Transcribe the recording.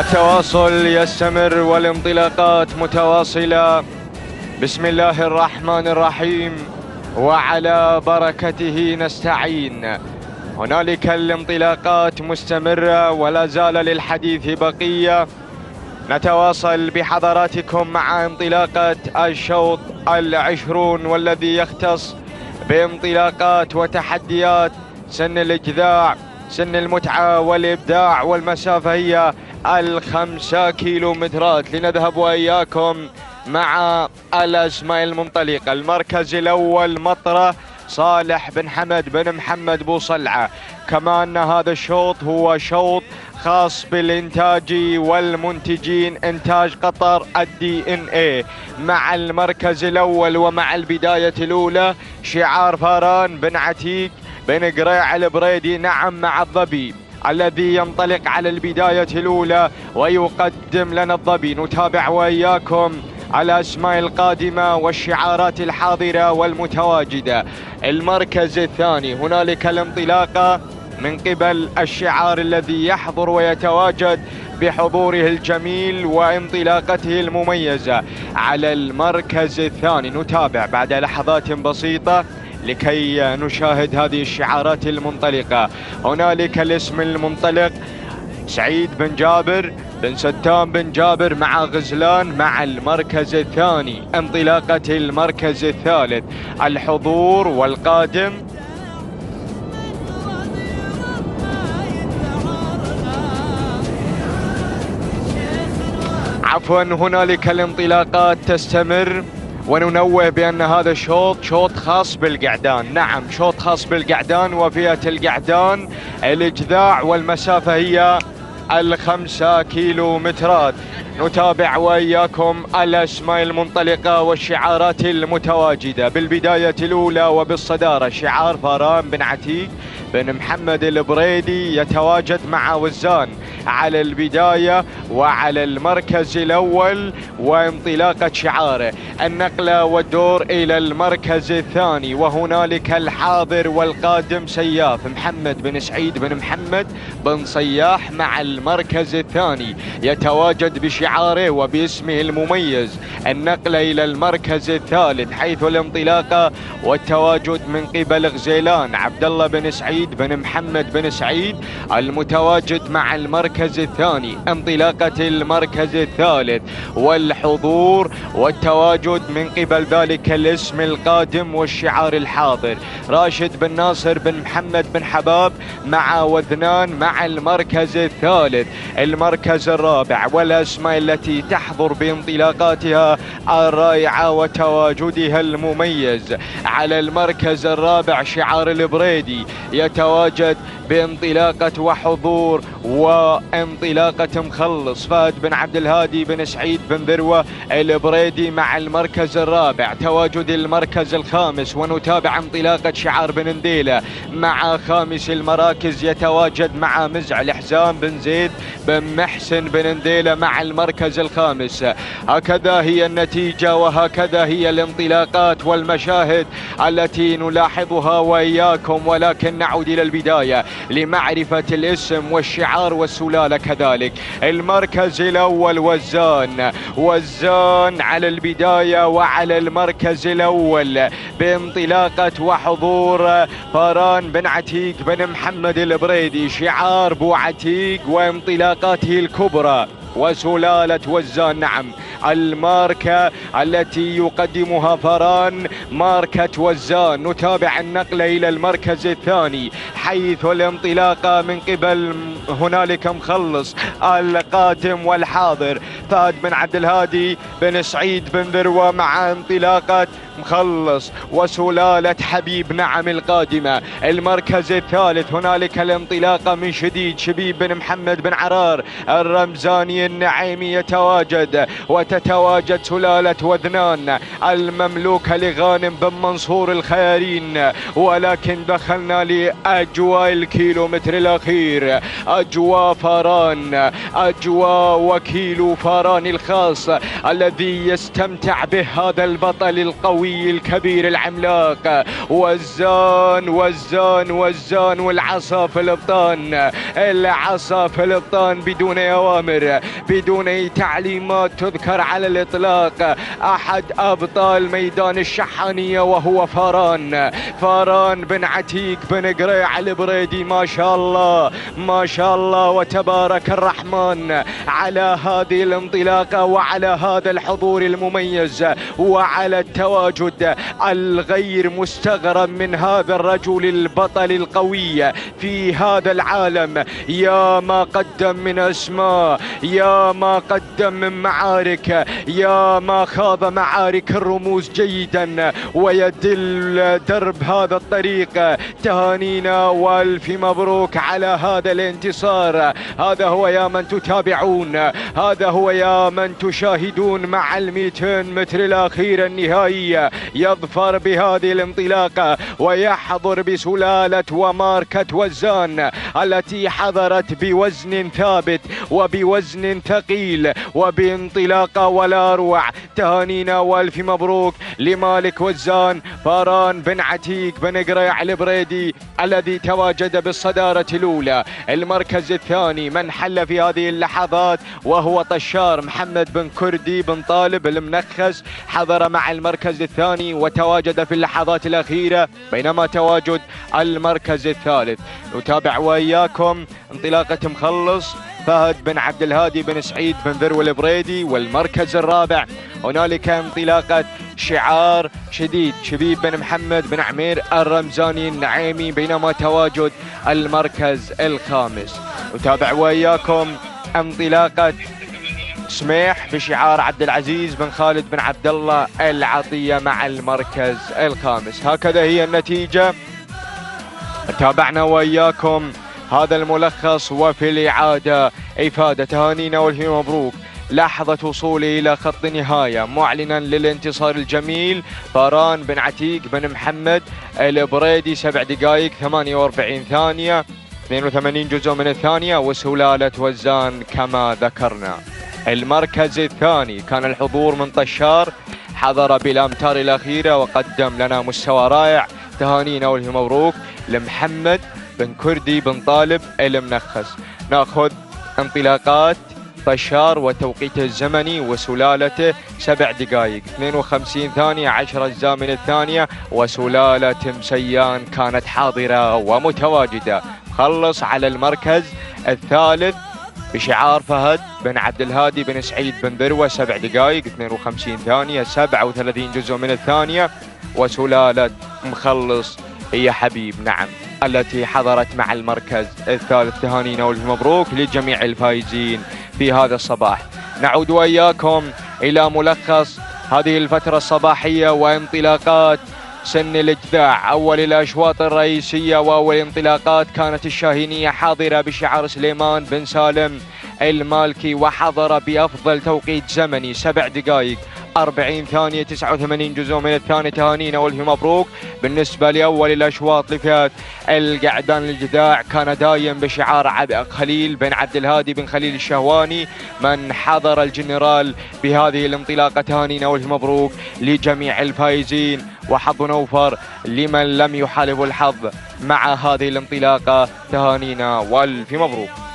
التواصل يستمر والانطلاقات متواصلة. بسم الله الرحمن الرحيم. وعلى بركته نستعين. هنالك الانطلاقات مستمرة ولا زال للحديث بقية. نتواصل بحضراتكم مع انطلاقة الشوط العشرون والذي يختص بانطلاقات وتحديات سن الإجذاع سن المتعة والإبداع والمسافة. هي الخمسة كيلو مترات لنذهب وإياكم مع الأسماء المنطلقة المركز الأول مطرة صالح بن حمد بن محمد بو صلعة. كما أن هذا الشوط هو شوط خاص بالإنتاج والمنتجين إنتاج قطر الدي إن إيه مع المركز الأول ومع البداية الأولى شعار فاران بن عتيق بن قريع البريدي. نعم مع الظبي الذي ينطلق على البداية الأولى ويقدم لنا الظبي نتابع وإياكم الأسماء القادمة والشعارات الحاضرة والمتواجدة. المركز الثاني. هنالك الانطلاقة من قبل الشعار الذي يحضر ويتواجد بحضوره الجميل وانطلاقته المميزة. على المركز الثاني. نتابع بعد لحظات بسيطة. لكي نشاهد هذه الشعارات المنطلقة. هنالك الاسم المنطلق سعيد بن جابر بن ستان بن جابر مع غزلان مع المركز الثاني انطلاقة المركز الثالث. الحضور والقادم. عفوا هنالك الانطلاقات تستمر. وننوه بأن هذا الشوط شوط خاص بالقعدان. نعم شوط خاص بالقعدان وفئة القعدان. الإجذاع والمسافة هي الخمسة كيلو مترات نتابع وإياكم الأسماء المنطلقة والشعارات المتواجدة. بالبداية الأولى وبالصدارة شعار فاران بن عتيق. بن محمد البريدي يتواجد مع وزان على البداية وعلى المركز الأول وانطلاقة شعاره. النقلة والدور إلى المركز الثاني وهنالك الحاضر والقادم سياف محمد بن سعيد بن محمد بن صياح مع المركز الثاني. يتواجد بشعاره وباسمه المميز. النقلة إلى المركز الثالث حيث الانطلاقة والتواجد من قبل غزيلان عبد الله بن سعيد بن محمد بن سعيد المتواجد مع المركز الثاني انطلاقة المركز الثالث والحضور والتواجد من قبل ذلك الاسم القادم والشعار الحاضر. راشد بن ناصر بن محمد بن حباب مع وذنان مع المركز الثالث. المركز الرابع والأسماء التي تحضر بانطلاقاتها الرائعة وتواجدها المميز. على المركز الرابع شعار البريدي يتواجد بانطلاقة وحضور وانطلاقة مخلص. فهد بن عبد الهادي بن سعيد بن ذروة البريدي مع المركز الرابع. تواجد المركز الخامس ونتابع انطلاقة شعار بن نديلة مع خامس المراكز. يتواجد مع مزع الحزام بن زيد بن محسن بن نديلة مع المركز الخامس. هكذا هي النتيجة وهكذا هي الانطلاقات والمشاهد التي نلاحظها وإياكم. ولكن نعود إلى البداية لمعرفة الاسم والشعار والسلالة كذلك. المركز الأول وزان. وزان على البداية وعلى المركز الأول بانطلاقة وحضور فاران بن عتيق بن محمد البريدي شعار بو عتيق وانطلاقاته الكبرى. وسلالة وزان نعم الماركة التي يقدمها فران ماركة وزان نتابع النقلة إلى المركز الثاني حيث الانطلاقة من قبل هنالك مخلص القادم والحاضر فهد بن عبد الهادي بن سعيد بن ذروة مع انطلاقة مخلص وسلالة حبيب نعم القادمة. المركز الثالث هنالك الانطلاقة من شديد شبيب بن محمد بن عرار الرمزاني النعيمي يتواجد وتتواجد سلالة وذنان. المملوكة لغانم بن منصور الخيارين ولكن دخلنا لأجواء الكيلومتر الأخير. أجواء فاران أجواء وكيلو فاران الخاص الذي يستمتع به هذا البطل القوي الكبير العملاق. وزان وزان وزان والعصا في الابطان العصا في الابطان بدون أوامر. بدون أي تعليمات تذكر على الإطلاق. أحد أبطال ميدان الشحانية وهو فاران فاران بن عتيق بن قريع البريدي ما شاء الله ما شاء الله وتبارك الرحمن على هذه الانطلاقة وعلى هذا الحضور المميز وعلى التواجد الغير مستغرب من هذا الرجل البطل القوي في هذا العالم. يا ما قدم من أسماء يا ما قدم من معارك يا ما خاض معارك الرموز جيدا. ويدل درب هذا الطريق. تهانينا والف مبروك على هذا الانتصار. هذا هو يا من تتابعون. هذا هو يا من تشاهدون مع الميتين متر الأخير النهائي. يظفر بهذه الانطلاقة ويحضر بسلالة وماركة وزان التي حضرت بوزن ثابت وبوزن ثقيل وبانطلاقة ولا أروع تهانينا والف مبروك لمالك وزان فاران بن عتيق بن قريع البريدي الذي تواجد بالصدارة الأولى. المركز الثاني من حل في هذه اللحظات وهو طشار محمد بن كردي بن طالب المنخس. حضر مع المركز الثاني وتواجد في اللحظات الأخيرة بينما تواجد المركز الثالث. نتابع وإياكم. انطلاقة مخلص. فهد بن عبد الهادي بن سعيد بن ذرو البريدي والمركز الرابع. هنالك انطلاقة شعار شديد شبيب بن محمد بن عمير الرمزاني النعيمي بينما تواجد المركز الخامس. نتابع وإياكم انطلاقة سميح بشعار عبد العزيز بن خالد بن عبد الله العطية مع المركز الخامس. هكذا هي النتيجة. تابعنا وإياكم هذا الملخص وفي الإعادة. إفادة تهانينا والهي مبروك. لحظة وصوله إلى خط نهاية معلنا للانتصار الجميل فاران بن عتيق بن محمد. البريدي سبع دقائق 48 ثانية. 82 جزء من الثانية وسلالة وزان كما ذكرنا. المركز الثاني كان الحضور من طشار. حضر بالأمتار الأخيرة وقدم لنا مستوى رائع. تهانينا والهي مبروك لمحمد. بن كردي بن طالب المنخس نأخذ انطلاقات طشار وتوقيته الزمني وسلالته سبع دقائق. 52 ثانية 10 أجزاء من الثانية وسلالة مسيان كانت حاضرة ومتواجدة. خلص على المركز الثالث بشعار فهد بن عبد الهادي بن سعيد بن ذروة سبع دقائق. 52 ثانية 37 جزء من الثانية. وسلالة مخلص هي حبيب. نعم. التي حضرت مع المركز الثالث تهانينا والمبروك لجميع الفائزين في هذا الصباح. نعود وإياكم إلى ملخص هذه الفترة الصباحية وانطلاقات سن الإجداع. أول الأشواط الرئيسية وأول انطلاقات كانت الشاهينية حاضرة بشعار سليمان بن سالم المالكي وحضر بأفضل توقيت زمني سبع دقائق. 40 ثانية 89 جزء من الثانية تهانينا والهي مبروك. بالنسبة لأول الأشواط لفئة القعدان الجداع كان دايم بشعار عبد خليل بن عبد الهادي بن خليل الشهواني من حضر الجنرال بهذه الانطلاقة تهانينا والهي مبروك لجميع الفائزين وحظ نوفر لمن لم يحالف الحظ مع هذه الانطلاقة تهانينا والف مبروك.